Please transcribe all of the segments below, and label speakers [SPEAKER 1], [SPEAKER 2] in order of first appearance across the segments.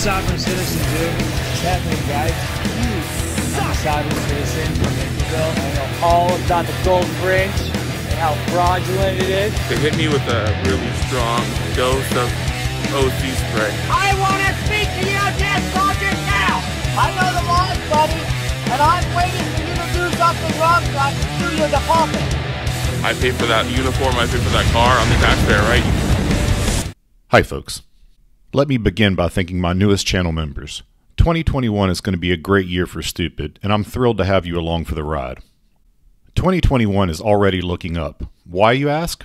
[SPEAKER 1] sovereign citizen, dude. What's happening, guys? I'm a sovereign citizen from Naperville. I know all about the gold Bridge and how fraudulent it is.
[SPEAKER 2] They hit me with a really strong dose of OC spray.
[SPEAKER 3] I want to speak to you, dead soldier, now! I know the laws, buddy, and I'm waiting for you to do something wrong so I can sue you the pulpit.
[SPEAKER 2] I pay for that uniform, I pay for that car, I'm the taxpayer, right?
[SPEAKER 4] Hi, folks. Let me begin by thanking my newest channel members. 2021 is going to be a great year for Stupid, and I'm thrilled to have you along for the ride. 2021 is already looking up. Why, you ask?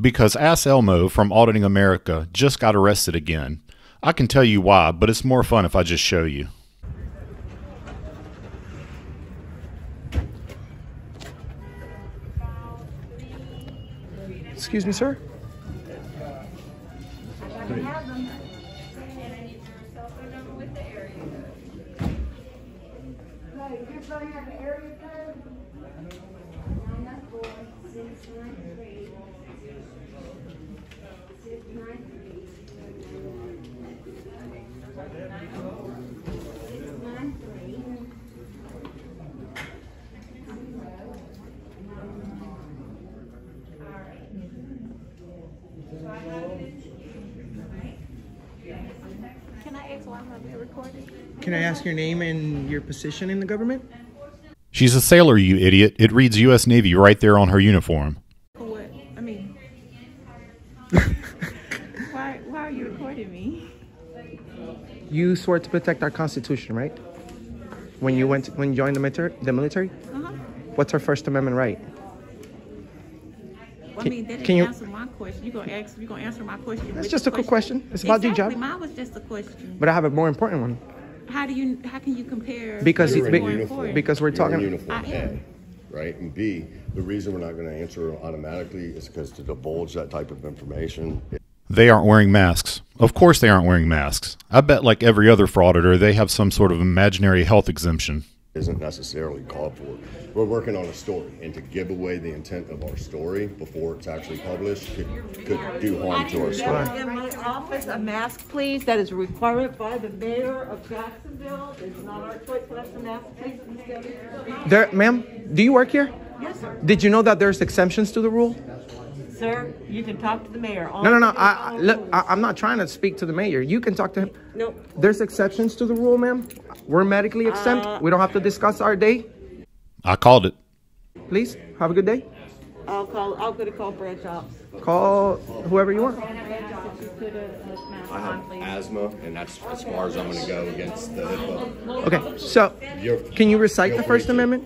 [SPEAKER 4] Because Ass Elmo from Auditing America just got arrested again. I can tell you why, but it's more fun if I just show you.
[SPEAKER 5] Excuse me, sir?
[SPEAKER 6] Can I ask why I'm being recorded?
[SPEAKER 5] Can I ask your name and your position in the government?
[SPEAKER 4] She's a sailor, you idiot. It reads U.S. Navy right there on her uniform.
[SPEAKER 6] Why why are you recording me?
[SPEAKER 5] You swore to protect our Constitution, right? When you went, when you joined the military, the military.
[SPEAKER 6] Uh-huh.
[SPEAKER 5] What's our First Amendment right?
[SPEAKER 6] Well, I mean, that didn't
[SPEAKER 5] can you-
[SPEAKER 6] answer my question. You gonna ask? You gonna answer my question?
[SPEAKER 5] That's just a quick question. It's about your job.
[SPEAKER 6] Mine was just a question.
[SPEAKER 5] But I have a more important one
[SPEAKER 6] How do you? How can you compare?
[SPEAKER 5] because
[SPEAKER 7] You're
[SPEAKER 5] be-
[SPEAKER 7] in
[SPEAKER 6] more
[SPEAKER 7] uniform.
[SPEAKER 5] because we're
[SPEAKER 7] You're in
[SPEAKER 5] talking.
[SPEAKER 7] uniform,
[SPEAKER 6] I am.
[SPEAKER 7] Right? And B, the reason we're not going to answer automatically is because to divulge that type of information,
[SPEAKER 4] They aren't wearing masks. Of course, they aren't wearing masks. I bet, like every other frauditor, they have some sort of imaginary health exemption.
[SPEAKER 7] Isn't necessarily called for. We're working on a story, and to give away the intent of our story before it's actually published could, could do harm to our story.
[SPEAKER 8] In my office, a mask, please. That is a requirement by the mayor of Jacksonville. It's not our choice. Can I have some mask, please?
[SPEAKER 5] There, ma'am. Do you work here?
[SPEAKER 8] Yes, sir.
[SPEAKER 5] Did you know that there's exemptions to the rule?
[SPEAKER 8] Sir, you can talk to the mayor.
[SPEAKER 5] No, no, no. I, I look. I, I'm not trying to speak to the mayor. You can talk to him.
[SPEAKER 8] Nope.
[SPEAKER 5] There's exceptions to the rule, ma'am. We're medically exempt.
[SPEAKER 8] Uh,
[SPEAKER 5] we don't have to discuss our day.
[SPEAKER 4] I called it.
[SPEAKER 5] Please have a good day.
[SPEAKER 8] I'll call, I'll go to call branch ops.
[SPEAKER 5] Call whoever you want.
[SPEAKER 7] I have asthma, and that's as far as I'm going to go against the HIPAA.
[SPEAKER 5] Okay. So,
[SPEAKER 7] You're-
[SPEAKER 5] can you recite the First
[SPEAKER 7] to.
[SPEAKER 5] Amendment?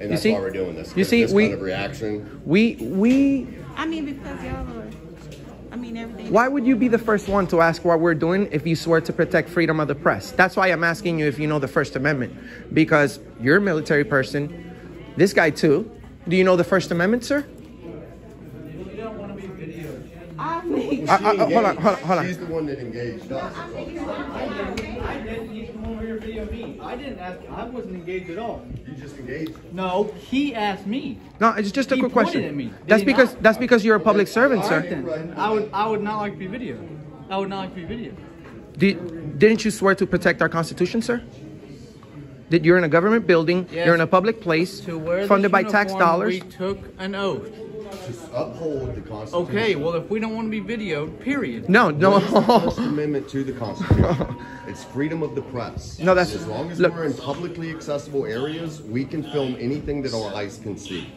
[SPEAKER 7] And that's
[SPEAKER 5] see-
[SPEAKER 7] why we're doing this.
[SPEAKER 5] you see,
[SPEAKER 7] this
[SPEAKER 5] we-
[SPEAKER 7] kind of reaction.
[SPEAKER 5] We we.
[SPEAKER 6] I mean, because y'all are. I mean, everything.
[SPEAKER 5] Why would you be the first one to ask what we're doing if you swear to protect freedom of the press? That's why I'm asking you if you know the First Amendment, because you're a military person. This guy too. Do you know the First Amendment, sir?
[SPEAKER 6] I mean,
[SPEAKER 5] I, I, I- hold on, hold on, hold
[SPEAKER 7] She's
[SPEAKER 5] on.
[SPEAKER 7] the one that engaged us.
[SPEAKER 9] I didn't. You come over here and video me. I didn't ask. I wasn't engaged at all.
[SPEAKER 7] You just engaged.
[SPEAKER 9] No, he asked me.
[SPEAKER 5] No, it's just a
[SPEAKER 9] He
[SPEAKER 5] quick question.
[SPEAKER 9] at me.
[SPEAKER 5] That's because
[SPEAKER 9] not?
[SPEAKER 5] that's because you're a public servant, sir.
[SPEAKER 9] then. Then I would. I would not like to be videoed. I would not like to be videoed.
[SPEAKER 5] Did, didn't you swear to protect our Constitution, sir? That you're in a government building,
[SPEAKER 9] Yes.
[SPEAKER 5] you're in a public place,
[SPEAKER 9] To
[SPEAKER 5] funded by tax dollars.
[SPEAKER 9] We took an oath.
[SPEAKER 7] Uphold the Constitution.
[SPEAKER 9] Okay. Well, if we don't want to be videoed, period.
[SPEAKER 5] No, no.
[SPEAKER 7] First Amendment to the Constitution. It's freedom of the press.
[SPEAKER 5] No, that's-
[SPEAKER 7] as long as
[SPEAKER 5] look-
[SPEAKER 7] we're in publicly accessible areas, we can film anything that our eyes can see.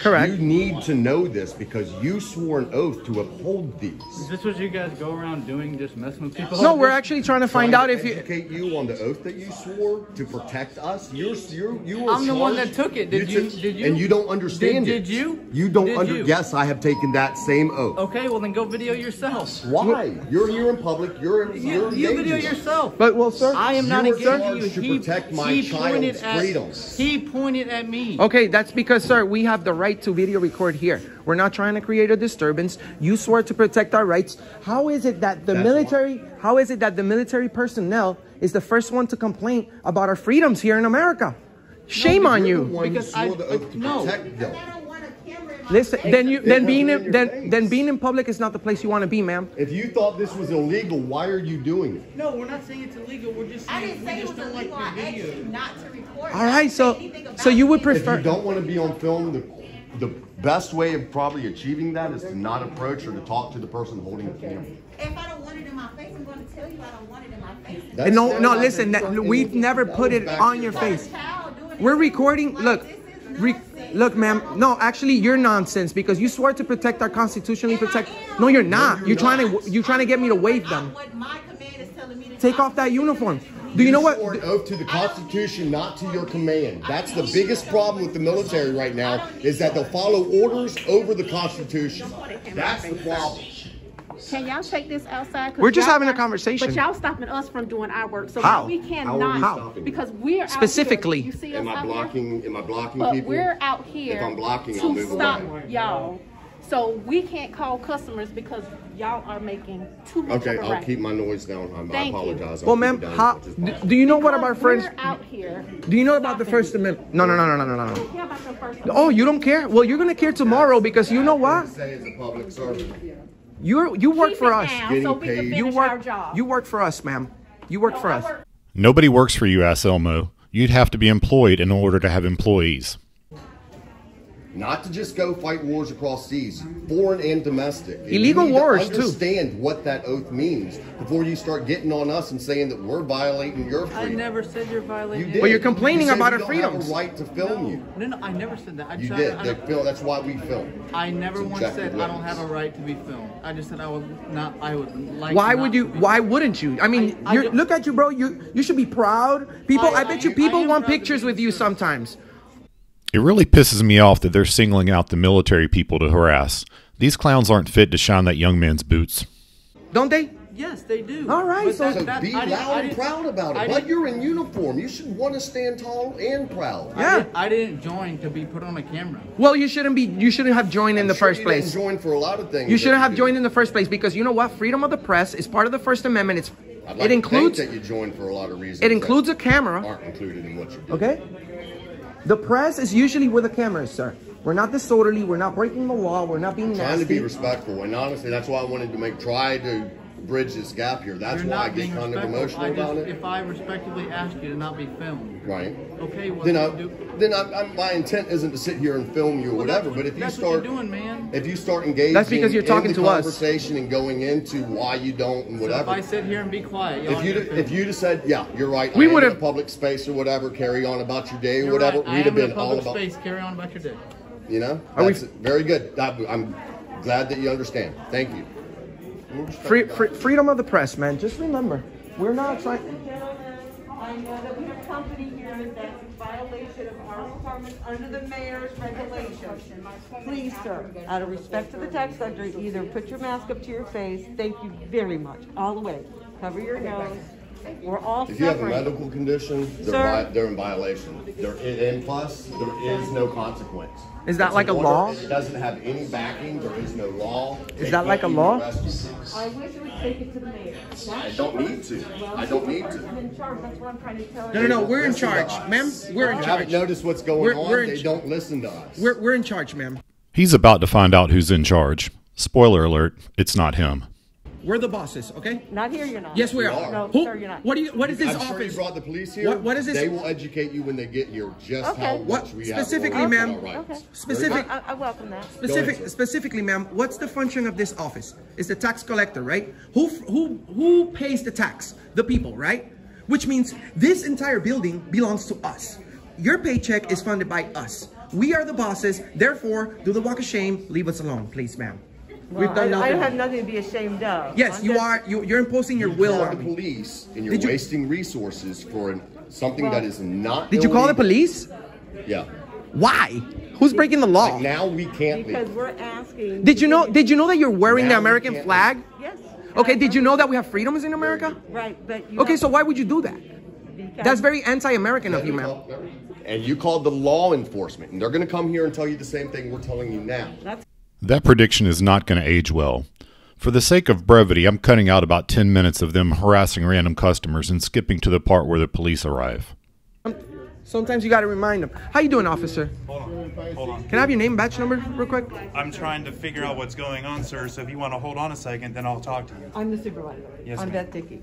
[SPEAKER 5] Correct.
[SPEAKER 7] You need to know this because you swore an oath to uphold these.
[SPEAKER 9] Is this what you guys go around doing? Just messing with people?
[SPEAKER 5] No, we're
[SPEAKER 9] this?
[SPEAKER 5] actually trying to find
[SPEAKER 7] Trying
[SPEAKER 5] out
[SPEAKER 7] to
[SPEAKER 5] if you.
[SPEAKER 7] educate you on the oath that you swore to protect us. You're you're you were
[SPEAKER 9] I'm the one that took it. Did you-
[SPEAKER 7] took-
[SPEAKER 9] did you?
[SPEAKER 7] And you don't understand
[SPEAKER 9] Did-
[SPEAKER 7] it.
[SPEAKER 9] did you?
[SPEAKER 7] You don't
[SPEAKER 9] Did
[SPEAKER 7] under.
[SPEAKER 9] you?
[SPEAKER 7] Yes, I have taken that same oath.
[SPEAKER 9] Okay. Well, then go video yourself.
[SPEAKER 7] Why? You're here in public. You're
[SPEAKER 9] You,
[SPEAKER 7] you're
[SPEAKER 9] you video yourself.
[SPEAKER 5] But well, sir.
[SPEAKER 9] I am not
[SPEAKER 7] You were
[SPEAKER 9] engaging you.
[SPEAKER 7] to
[SPEAKER 9] He,
[SPEAKER 7] protect my
[SPEAKER 9] he
[SPEAKER 7] child's
[SPEAKER 9] pointed at,
[SPEAKER 7] freedoms.
[SPEAKER 9] He pointed at me.
[SPEAKER 5] Okay, that's because, sir, we have the right to video record here. We're not trying to create a disturbance. You swore to protect our rights. How is it that the
[SPEAKER 7] That's
[SPEAKER 5] military? How is it that the military personnel is the first one to complain about our freedoms here in America? Shame on
[SPEAKER 7] You're
[SPEAKER 5] you.
[SPEAKER 7] the one who
[SPEAKER 9] Because I-
[SPEAKER 7] the oath to
[SPEAKER 9] no.
[SPEAKER 7] Protect them.
[SPEAKER 5] Listen, then you then being in, then then being in public is not the place you want to be, ma'am.
[SPEAKER 7] If you thought this was illegal, why are you doing it?
[SPEAKER 9] No, we're not saying it's illegal. We're just
[SPEAKER 6] I didn't
[SPEAKER 9] we
[SPEAKER 6] say it
[SPEAKER 9] just
[SPEAKER 6] was
[SPEAKER 9] don't like
[SPEAKER 6] illegal. I
[SPEAKER 9] the
[SPEAKER 6] asked you not to record.
[SPEAKER 5] All right, so so you would
[SPEAKER 6] prefer.
[SPEAKER 7] If you don't want to be on film, the, the best way of probably achieving that is to not approach or to talk to the person holding the camera.
[SPEAKER 6] If I don't want it in my face, I'm going to tell you I don't want it in my face.
[SPEAKER 7] That's
[SPEAKER 5] No, no, listen. That, we've never put it on your face. We're recording.
[SPEAKER 6] Like,
[SPEAKER 5] Look,
[SPEAKER 6] this is
[SPEAKER 5] re-
[SPEAKER 6] nonsense.
[SPEAKER 5] Look, ma'am. No, actually, you're nonsense because you swore to protect our constitutionally protect. No, you're not. You're trying to. You're trying to get me to waive them.
[SPEAKER 6] What my command is telling me to
[SPEAKER 5] Take off that uniform. Do you know
[SPEAKER 7] swore
[SPEAKER 5] what?
[SPEAKER 7] an oath to the Constitution, not to your command. That's the biggest problem with the military right now, is that they'll follow orders over the Constitution. That's the problem.
[SPEAKER 10] Can y'all take this outside?
[SPEAKER 5] We're just having a conversation.
[SPEAKER 10] But y'all stopping us from doing our work. So
[SPEAKER 5] How?
[SPEAKER 10] we
[SPEAKER 7] How are
[SPEAKER 10] cannot.
[SPEAKER 7] we stopping?
[SPEAKER 10] Because we're out here-
[SPEAKER 5] Specifically.
[SPEAKER 10] You see us
[SPEAKER 7] Am I
[SPEAKER 10] out here?
[SPEAKER 7] blocking, am I blocking
[SPEAKER 10] But
[SPEAKER 7] people?
[SPEAKER 10] we're out here.
[SPEAKER 7] If I'm blocking,
[SPEAKER 10] to
[SPEAKER 7] I'll move
[SPEAKER 10] stop
[SPEAKER 7] away.
[SPEAKER 10] y'all. So we can't call customers because y'all are making too much noise.
[SPEAKER 7] Okay,
[SPEAKER 10] of a
[SPEAKER 7] I'll
[SPEAKER 10] racket.
[SPEAKER 7] keep my noise down. I'm-
[SPEAKER 10] Thank you.
[SPEAKER 7] apologize. I'll
[SPEAKER 5] Well,
[SPEAKER 7] keep
[SPEAKER 5] ma'am,
[SPEAKER 7] it down
[SPEAKER 5] how,
[SPEAKER 7] as much as
[SPEAKER 5] do, you know what
[SPEAKER 10] Because
[SPEAKER 5] about friends?
[SPEAKER 10] We're out here.
[SPEAKER 5] Do you know about the First. Amendment? No, no, no, no, no, no, no, no.
[SPEAKER 10] Yeah, about the First
[SPEAKER 5] Oh, you don't care? Well, you're gonna care tomorrow because you know what?
[SPEAKER 7] Say as a public servant.
[SPEAKER 5] You're you work
[SPEAKER 10] Keep
[SPEAKER 5] for us.
[SPEAKER 10] down
[SPEAKER 7] Getting
[SPEAKER 10] so we can
[SPEAKER 7] paid.
[SPEAKER 5] You
[SPEAKER 10] finish our
[SPEAKER 5] work.
[SPEAKER 10] job.
[SPEAKER 5] You work for us, ma'am. You work for
[SPEAKER 10] I
[SPEAKER 5] us.
[SPEAKER 10] work-
[SPEAKER 4] Nobody works for you, Ass Elmo. You'd have to be employed in order to have employees.
[SPEAKER 7] Not to just go fight wars across seas, foreign and domestic. And
[SPEAKER 5] Illegal
[SPEAKER 7] you need
[SPEAKER 5] wars,
[SPEAKER 7] to
[SPEAKER 5] too.
[SPEAKER 7] understand what that oath means before you start getting on us and saying that we're violating your
[SPEAKER 9] I never said you're violating.
[SPEAKER 7] You did.
[SPEAKER 5] Well, you're complaining
[SPEAKER 7] You said
[SPEAKER 5] about
[SPEAKER 7] we
[SPEAKER 5] our
[SPEAKER 7] don't
[SPEAKER 5] freedoms.
[SPEAKER 7] Have a right to film you.
[SPEAKER 9] No, no, I never said that. I
[SPEAKER 7] You
[SPEAKER 9] tried
[SPEAKER 7] did.
[SPEAKER 9] to-
[SPEAKER 7] They film. That's why we film.
[SPEAKER 9] I never once
[SPEAKER 7] objective
[SPEAKER 9] said I don't have a right to be filmed. I just said I would not. I would like.
[SPEAKER 5] Why
[SPEAKER 9] not
[SPEAKER 5] would you? Why wouldn't you? I mean,
[SPEAKER 9] I- I
[SPEAKER 5] you're,
[SPEAKER 9] don't-
[SPEAKER 5] look at you, bro. You you should be proud. People, I,
[SPEAKER 9] I-
[SPEAKER 5] bet you people want pictures with you
[SPEAKER 9] concerned.
[SPEAKER 5] sometimes.
[SPEAKER 4] It really pisses me off that they're singling out the military people to harass. These clowns aren't fit to shine that young man's boots.
[SPEAKER 5] Don't they?
[SPEAKER 9] Yes, they do.
[SPEAKER 5] All right,
[SPEAKER 9] But
[SPEAKER 5] so-
[SPEAKER 9] that-
[SPEAKER 7] So
[SPEAKER 9] that-
[SPEAKER 7] be
[SPEAKER 9] I
[SPEAKER 7] loud and proud about it. But you're in uniform. You should want to stand tall and proud.
[SPEAKER 9] I
[SPEAKER 5] Yeah.
[SPEAKER 9] didn't- I didn't join to be put on a camera.
[SPEAKER 5] Well, you shouldn't be. You shouldn't have joined in
[SPEAKER 7] I'm
[SPEAKER 5] the
[SPEAKER 7] sure
[SPEAKER 5] first
[SPEAKER 7] you didn't
[SPEAKER 5] place.
[SPEAKER 7] Join for a lot of things.
[SPEAKER 5] You shouldn't have
[SPEAKER 7] do.
[SPEAKER 5] joined in the first place because you know what? Freedom of the press is part of the First Amendment. It's
[SPEAKER 7] I'd like
[SPEAKER 5] it includes
[SPEAKER 7] to think that you joined for a lot of reasons.
[SPEAKER 5] it includes a camera.
[SPEAKER 7] Aren't included in what you do.
[SPEAKER 5] Okay. The press is usually with a camera, sir. We're not disorderly. We're not breaking the law. We're not being
[SPEAKER 7] Trying to be respectful, and honestly, that's why I wanted to make try to bridge this gap here. That's
[SPEAKER 9] You're
[SPEAKER 7] why I
[SPEAKER 9] not
[SPEAKER 7] get kind of
[SPEAKER 9] respectful.
[SPEAKER 7] emotional
[SPEAKER 9] I just,
[SPEAKER 7] about it.
[SPEAKER 9] If I respectively ask you to not be filmed,
[SPEAKER 7] Right.
[SPEAKER 9] okay, well,
[SPEAKER 7] Then, I,
[SPEAKER 9] do,
[SPEAKER 7] then I, I, my intent isn't to sit here and film you or
[SPEAKER 9] well,
[SPEAKER 7] whatever.
[SPEAKER 9] that's
[SPEAKER 7] But if you
[SPEAKER 9] that's
[SPEAKER 7] start
[SPEAKER 9] you're doing, man.
[SPEAKER 7] if you start engaging
[SPEAKER 5] That's because you're talking
[SPEAKER 7] in the
[SPEAKER 5] to us.
[SPEAKER 7] conversation and going into why you don't and
[SPEAKER 9] So if
[SPEAKER 7] whatever.
[SPEAKER 9] I sit here and be quiet, y'all
[SPEAKER 7] if you if you'd have said, yeah, you're right.
[SPEAKER 5] We
[SPEAKER 7] I am
[SPEAKER 5] would
[SPEAKER 7] in a
[SPEAKER 5] have-
[SPEAKER 7] public space or whatever. Carry on about your day or whatever.
[SPEAKER 9] right. I
[SPEAKER 7] We'd have
[SPEAKER 9] am in
[SPEAKER 7] been
[SPEAKER 9] a
[SPEAKER 7] all
[SPEAKER 9] public
[SPEAKER 7] about.
[SPEAKER 9] space. Carry on about your day.
[SPEAKER 7] You know,
[SPEAKER 5] Are we-
[SPEAKER 7] that's very good. That- I'm glad that you understand. Thank you.
[SPEAKER 5] Free, free, freedom of the press, man. Just remember, we're not trying.
[SPEAKER 8] I know that we have company here that's in violation of our requirements under the mayor's regulations. Please, sir, out of respect to the tax collector, either put your mask up to your face, thank you very much, all the way. Cover your nose. We're all
[SPEAKER 7] If you have a
[SPEAKER 8] suffering.
[SPEAKER 7] medical condition, they're,
[SPEAKER 8] Sir?
[SPEAKER 7] vi- they're in violation. There, and plus, there is no consequence.
[SPEAKER 5] Is that
[SPEAKER 7] It's
[SPEAKER 5] like
[SPEAKER 7] an
[SPEAKER 5] a
[SPEAKER 7] order.
[SPEAKER 5] law?
[SPEAKER 7] It doesn't have any backing. There is no law.
[SPEAKER 5] Is
[SPEAKER 7] They
[SPEAKER 5] that like
[SPEAKER 7] can't
[SPEAKER 5] a law?
[SPEAKER 7] arrest you.
[SPEAKER 8] I wish you would take it to the mayor.
[SPEAKER 7] I don't need to. I don't need to.
[SPEAKER 8] I'm in charge, that's what I'm trying to tell you.
[SPEAKER 5] No, no, no. We're in
[SPEAKER 7] Listen to
[SPEAKER 5] charge,
[SPEAKER 7] us.
[SPEAKER 5] ma'am. We're in
[SPEAKER 7] You
[SPEAKER 5] charge.
[SPEAKER 7] haven't noticed what's going
[SPEAKER 5] We're-
[SPEAKER 7] on.
[SPEAKER 5] we're in
[SPEAKER 7] they
[SPEAKER 5] ch-
[SPEAKER 7] don't listen to us.
[SPEAKER 5] We're we're in charge, ma'am.
[SPEAKER 4] He's about to find out who's in charge. Spoiler alert, it's not him.
[SPEAKER 5] We're the bosses, okay?
[SPEAKER 8] Not here, you're not.
[SPEAKER 5] Yes, we
[SPEAKER 7] You
[SPEAKER 5] are.
[SPEAKER 7] are.
[SPEAKER 8] No,
[SPEAKER 5] Who-
[SPEAKER 8] sir, you're not.
[SPEAKER 5] What do you? What is this
[SPEAKER 7] I'm sure you brought the police here.
[SPEAKER 5] What- what is this-
[SPEAKER 7] They will educate you when they get here just
[SPEAKER 8] Okay.
[SPEAKER 7] how
[SPEAKER 5] What
[SPEAKER 7] much we
[SPEAKER 5] specifically,
[SPEAKER 7] have
[SPEAKER 5] ma'am?
[SPEAKER 7] our.
[SPEAKER 8] Okay.
[SPEAKER 5] Specific.
[SPEAKER 8] I, I welcome that.
[SPEAKER 5] Specific,
[SPEAKER 7] sir.
[SPEAKER 5] specifically, ma'am, what's the function of this office? It's the tax collector, right? Who who who pays the tax? The people, right? Which means this entire building belongs to us. Your paycheck is funded by us. We are the bosses. Therefore, do the walk of shame. Leave us alone, please, ma'am. We've done
[SPEAKER 8] I, I
[SPEAKER 5] nothing.
[SPEAKER 8] have nothing to be ashamed of.
[SPEAKER 5] yes,
[SPEAKER 8] I'm
[SPEAKER 5] you
[SPEAKER 8] just-
[SPEAKER 5] are. You, you're imposing your
[SPEAKER 7] You
[SPEAKER 5] will on
[SPEAKER 7] the police and you're
[SPEAKER 5] you-
[SPEAKER 7] wasting resources for an, something that is not.
[SPEAKER 5] Did you call the police?
[SPEAKER 7] Yeah.
[SPEAKER 5] Why? Who's breaking the law?
[SPEAKER 7] Like now we can't
[SPEAKER 8] Because
[SPEAKER 7] leave.
[SPEAKER 8] we're asking.
[SPEAKER 5] Did you know? Did you know that you're wearing the
[SPEAKER 7] Now we
[SPEAKER 5] American
[SPEAKER 7] can't-
[SPEAKER 5] flag?
[SPEAKER 8] Yes.
[SPEAKER 5] Okay. Did you know that we have freedoms in America?
[SPEAKER 8] Right, but you.
[SPEAKER 5] Okay,
[SPEAKER 8] have-
[SPEAKER 5] so why would you do that?
[SPEAKER 8] because-
[SPEAKER 5] That's very anti-American of you, ma'am.
[SPEAKER 7] And you called the law enforcement, and they're going to come here and tell you the same thing we're telling you now.
[SPEAKER 8] That's
[SPEAKER 4] That prediction is not going to age well. For the sake of brevity, I'm cutting out about 10 minutes of them harassing random customers and skipping to the part where the police arrive.
[SPEAKER 5] Um, sometimes you gotta remind them. How you doing, officer?
[SPEAKER 11] Hold on, hold on.
[SPEAKER 5] Can I have your name, and badge number, real quick?
[SPEAKER 11] I'm trying to figure out what's going on, sir. So if you want to hold on a second, then I'll talk to you.
[SPEAKER 8] I'm the supervisor.
[SPEAKER 11] Yes,
[SPEAKER 8] I'm
[SPEAKER 11] ma'am.
[SPEAKER 8] Beth Dickey.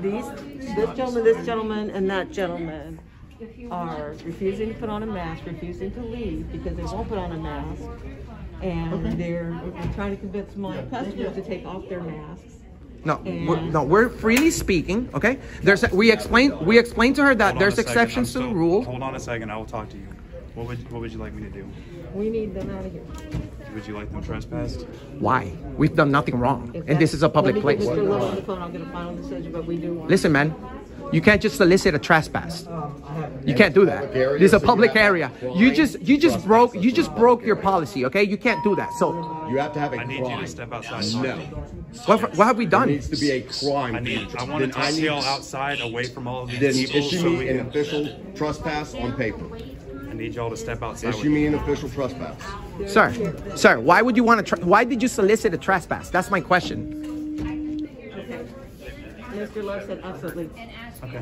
[SPEAKER 8] These, this gentleman, this gentleman, and that gentleman are refusing to put on a mask, refusing to leave because they won't put on a mask. And they're trying to convince my customers to take off their masks.
[SPEAKER 5] No, we're, no, we're freely speaking. Okay. There's we explain we explained to her that there's exceptions
[SPEAKER 11] I'm
[SPEAKER 5] to the rule.
[SPEAKER 11] Hold on a second. I will talk to you. What would what would you like me to do?
[SPEAKER 8] We need them out of here.
[SPEAKER 11] Would you like them trespassed?
[SPEAKER 5] Why? We've done nothing wrong,
[SPEAKER 8] If
[SPEAKER 5] and this is a public place.
[SPEAKER 8] Mr. Little on the phone, I'll get a final decision, but we do want.
[SPEAKER 5] Listen, man, you can't just solicit a trespass. Um, you can't do that.
[SPEAKER 7] area,
[SPEAKER 5] This is a public area. You just you just broke you just broke your policy. Okay, you can't do that. So
[SPEAKER 7] You have to have a
[SPEAKER 11] I need
[SPEAKER 7] crime.
[SPEAKER 11] you to step outside.
[SPEAKER 7] No.
[SPEAKER 5] what what have we
[SPEAKER 7] There
[SPEAKER 5] done?
[SPEAKER 7] needs to be a crime.
[SPEAKER 11] I need. I want
[SPEAKER 7] Then
[SPEAKER 11] to talk to
[SPEAKER 7] need-
[SPEAKER 11] y'all outside, away from all of these
[SPEAKER 7] Then
[SPEAKER 11] people,
[SPEAKER 7] issue me
[SPEAKER 11] we
[SPEAKER 7] an official trespass on paper.
[SPEAKER 11] I need y'all to step outside.
[SPEAKER 7] Issue me an official trespass.
[SPEAKER 5] Sir, sir, why would you want to? Why did you solicit a trespass? That's my question.
[SPEAKER 8] Mr. Love said absolutely.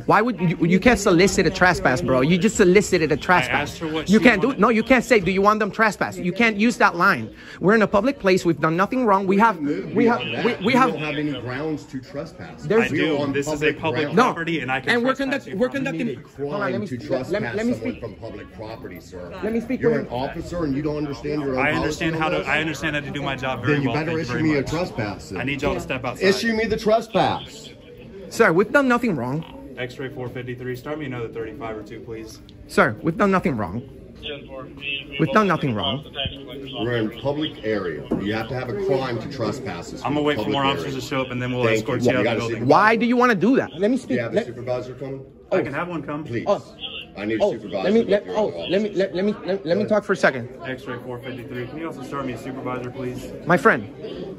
[SPEAKER 5] Why would you? You can't solicit a trespass, bro. You just solicited a trespass.
[SPEAKER 11] asked her what
[SPEAKER 5] you can't do.
[SPEAKER 11] wanted.
[SPEAKER 5] No, you can't say. Do you want them trespass? You can't use that line. We're in a public place. We've done nothing wrong. We have. We have. We, we have.
[SPEAKER 7] don't have any grounds to trespass.
[SPEAKER 5] There's-
[SPEAKER 11] I do.
[SPEAKER 7] on
[SPEAKER 11] This is a public
[SPEAKER 7] ground.
[SPEAKER 5] No.
[SPEAKER 11] property, and I can
[SPEAKER 5] And we're
[SPEAKER 11] trespass
[SPEAKER 5] conduct- we're conducting-
[SPEAKER 7] You need a
[SPEAKER 5] Hold on,
[SPEAKER 7] crime
[SPEAKER 5] let me
[SPEAKER 7] to
[SPEAKER 5] speak-
[SPEAKER 7] trespass
[SPEAKER 5] let me- let me
[SPEAKER 7] someone
[SPEAKER 5] speak-
[SPEAKER 7] from public property, sir.
[SPEAKER 5] Let me speak
[SPEAKER 7] You're an officer and you don't understand your own
[SPEAKER 11] I understand how to. I understand how to do my job very
[SPEAKER 7] Then you
[SPEAKER 11] well.
[SPEAKER 7] better
[SPEAKER 11] Thank you
[SPEAKER 7] issue
[SPEAKER 11] very
[SPEAKER 7] me a trespass. then.
[SPEAKER 11] I need y'all to step outside.
[SPEAKER 7] Issue me the trespass.
[SPEAKER 5] Sir, we've done nothing wrong.
[SPEAKER 11] X-ray 453. Start me another 35 or two, please.
[SPEAKER 5] Sir, we've done nothing wrong. We've done nothing wrong.
[SPEAKER 7] We're in public area. You have to have a crime to trespass. this
[SPEAKER 11] I'm gonna wait for more
[SPEAKER 7] area.
[SPEAKER 11] officers to show up, and then we'll
[SPEAKER 7] Thank
[SPEAKER 11] escort
[SPEAKER 7] you.
[SPEAKER 11] you out of the building.
[SPEAKER 5] Why do you want to do that? Let me speak.
[SPEAKER 7] Do
[SPEAKER 5] speak.
[SPEAKER 7] you have a
[SPEAKER 5] Let,
[SPEAKER 7] supervisor coming?
[SPEAKER 11] I can have one come.
[SPEAKER 7] Please.
[SPEAKER 5] Oh.
[SPEAKER 7] I need a
[SPEAKER 5] oh,
[SPEAKER 7] supervisor.
[SPEAKER 5] let me. Let, oh, let me. Let, let me. Let, let me talk for a second.
[SPEAKER 11] X-ray 453. Can you also start me a supervisor, please?
[SPEAKER 5] My friend,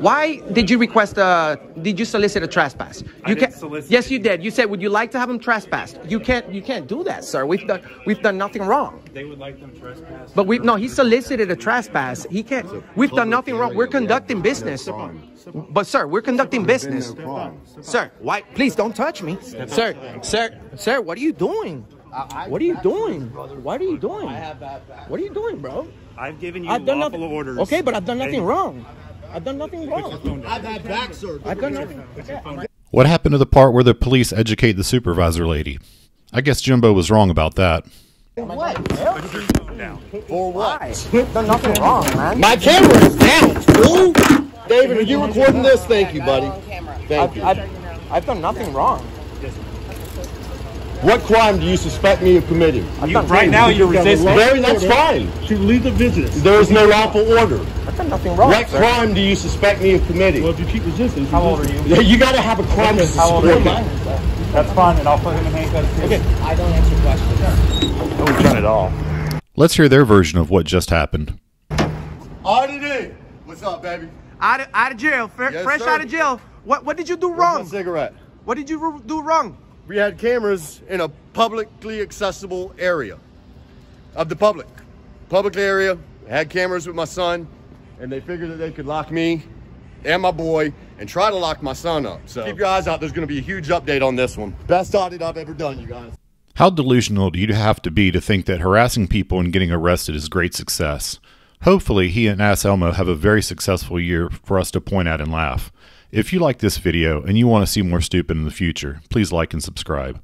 [SPEAKER 5] why did you request a? Did you solicit a trespass? You
[SPEAKER 11] I didn't
[SPEAKER 5] can't-
[SPEAKER 11] solicit
[SPEAKER 5] Yes, you did. You said, "Would you like to have them trespassed?" You can't. You can't do that, sir. We've done. We've done nothing wrong.
[SPEAKER 11] They would like them trespassed.
[SPEAKER 5] But we no. He solicited a trespass. He can't. We've done nothing wrong. We're conducting business. But sir, we're conducting business.
[SPEAKER 7] Been no crime.
[SPEAKER 5] Sir, why? Please don't touch me, sir. Sir, sir, what are you doing? What are you doing? What are you doing? What are you doing, bro?
[SPEAKER 11] I've given you
[SPEAKER 5] I've done
[SPEAKER 11] lawful
[SPEAKER 5] nothing.
[SPEAKER 11] orders.
[SPEAKER 5] Okay, but I've done nothing wrong. I've done nothing wrong.
[SPEAKER 7] I've had back surgery.
[SPEAKER 5] I've done nothing.
[SPEAKER 4] What happened to the part where the police educate the supervisor lady? I guess Jimbo was wrong about that.
[SPEAKER 11] Now,
[SPEAKER 7] For what?
[SPEAKER 5] I've done nothing wrong, man.
[SPEAKER 7] My camera is down, fool. David, are you recording this? Thank you, buddy. Thank
[SPEAKER 5] I've,
[SPEAKER 7] you.
[SPEAKER 5] I've, I've done nothing wrong.
[SPEAKER 7] What crime do you suspect me of committing?
[SPEAKER 11] You, right now you're resisting.
[SPEAKER 7] Very, that's fine.
[SPEAKER 9] To leave the business.
[SPEAKER 7] There is no lawful order.
[SPEAKER 5] I've done nothing wrong.
[SPEAKER 7] What
[SPEAKER 5] sir.
[SPEAKER 7] crime do you suspect me of committing?
[SPEAKER 9] Well, if you keep resisting.
[SPEAKER 11] How old are you?
[SPEAKER 7] You gotta have a crime to
[SPEAKER 11] How old are
[SPEAKER 7] support
[SPEAKER 11] you?
[SPEAKER 7] that.
[SPEAKER 11] That's fine, and I'll put him in handcuffs. too.
[SPEAKER 5] I don't answer questions.
[SPEAKER 11] No, we've done it all.
[SPEAKER 4] Let's hear their version of what just happened.
[SPEAKER 7] RDD. What's up, baby?
[SPEAKER 5] Out of, out of jail, fre-
[SPEAKER 7] Yes,
[SPEAKER 5] fresh
[SPEAKER 7] sir.
[SPEAKER 5] out of jail. What what did you do
[SPEAKER 7] Where's my
[SPEAKER 5] wrong?
[SPEAKER 7] cigarette.
[SPEAKER 5] What did you ru- do wrong?
[SPEAKER 7] We had cameras in a publicly accessible area of the public. Public area, had cameras with my son, and they figured that they could lock me and my boy and try to lock my son up. So keep your eyes out. There's going to be a huge update on this one. Best audit I've ever done, you guys.
[SPEAKER 4] How delusional do you have to be to think that harassing people and getting arrested is great success? Hopefully, he and Ass Elmo have a very successful year for us to point at and laugh. If you like this video and you want to see more stupid in the future, please like and subscribe.